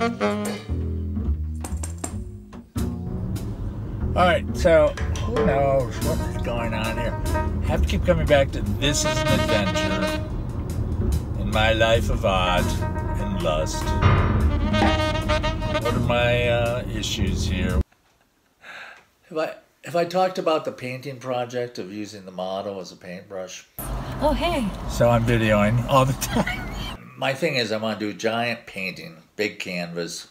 All right, so who knows what is going on here? I have to keep coming back to this is an adventure in my life of art and lust. What are my uh, issues here? Have I have I talked about the painting project of using the model as a paintbrush? Oh, hey. So I'm videoing all the time. My thing is I want to do a giant painting, big canvas.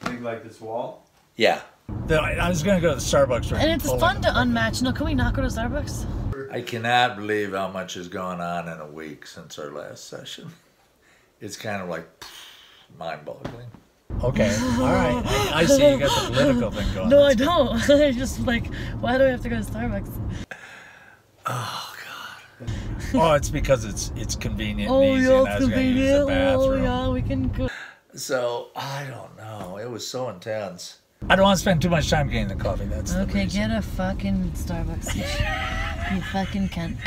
Think like this wall? Yeah. The- I was gonna go to the Starbucks. right And it's fun to unmatch. No, can we not go to Starbucks? I cannot believe how much has gone on in a week since our last session. It's kind of like mind-boggling. Okay, all right. I, I see you got the political thing going. No, on. I don't. I just like, why do I have to go to Starbucks? Ah. Oh, it's because it's it's convenient Oh, and easy, yeah, and I it's was gonna use the convenient. Oh, yeah, we can go. So I don't know. It was so intense. I don't want to spend too much time getting the coffee. That's Okay, reason. get a fucking Starbucks. you fucking can.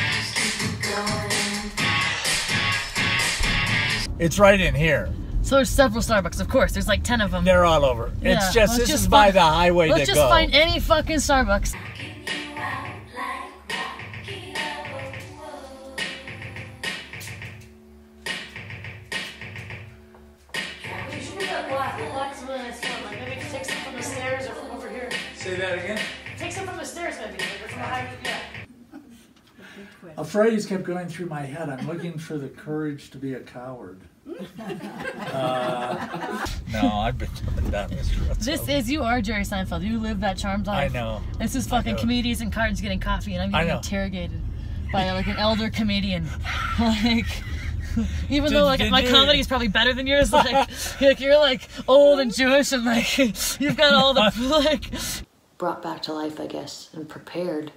It's right in here. So there's several Starbucks, of course. There's like ten of them. They're all over. Yeah, it's just let's this just is by the highway Let's to just go. find any fucking Starbucks. Get that black. The black's really nice one. Like maybe take some from the stairs or from over here. Say that again. Take some from the stairs, maybe, like, or from the high. Yeah. A phrase kept going through my head. I'm looking for the courage to be a coward. uh, no, I've been jumping down this road. This so- is you are Jerry Seinfeld. You live that charmed life. I know. This is fucking know. comedians and cars getting coffee, and I'm getting interrogated by like an elder comedian. Like, even Did- though like did my comedy is probably better than yours, like, like you're like old and Jewish, and like you've got all the like. brought back to life, I guess, and prepared.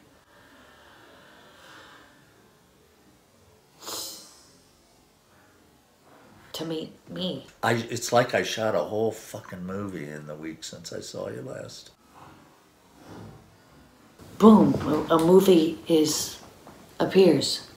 To meet me. I, it's like I shot a whole fucking movie in the week since I saw you last. Boom, a a movie is appears.